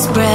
Spread.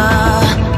star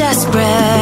desperate.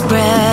spread.